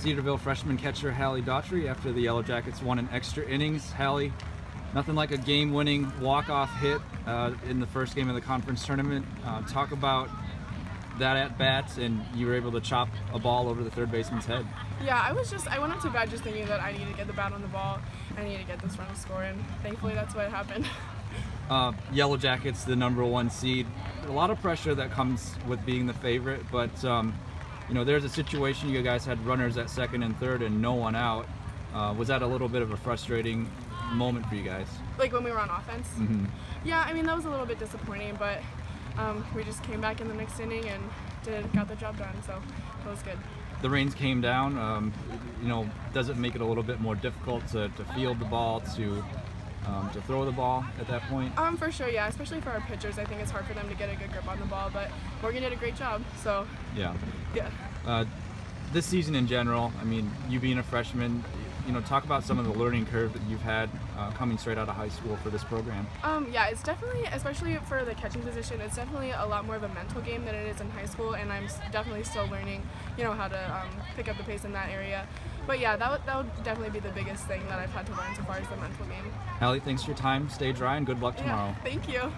Cedarville freshman catcher Hallie Daughtry after the Yellow Jackets won in extra innings. Hallie, nothing like a game-winning walk-off hit uh, in the first game of the conference tournament. Uh, talk about that at bat, and you were able to chop a ball over the third baseman's head. Yeah, I was just I went up to bat just thinking that I need to get the bat on the ball. I need to get this run of score, and thankfully that's what happened. Uh, Yellow Jackets, the number one seed. A lot of pressure that comes with being the favorite, but um, you know, there's a situation you guys had runners at second and third and no one out. Uh, was that a little bit of a frustrating moment for you guys? Like when we were on offense? Mm-hmm. Yeah, I mean that was a little bit disappointing, but um, we just came back in the next inning and did got the job done, so that was good. The rains came down. Um, you know, does it make it a little bit more difficult to, to field the ball, to um, to throw the ball at that point? Um, for sure, yeah. Especially for our pitchers, I think it's hard for them to get a good grip on the ball. But Morgan did a great job, so yeah, yeah. Uh, this season in general, I mean, you being a freshman, you know, talk about some of the learning curve that you've had uh, coming straight out of high school for this program. Um, yeah, it's definitely, especially for the catching position, it's definitely a lot more of a mental game than it is in high school, and I'm definitely still learning, you know, how to um, pick up the pace in that area. But yeah, that would, that would definitely be the biggest thing that I've had to learn so far is the mental game. Allie, thanks for your time. Stay dry and good luck tomorrow. Yeah, thank you.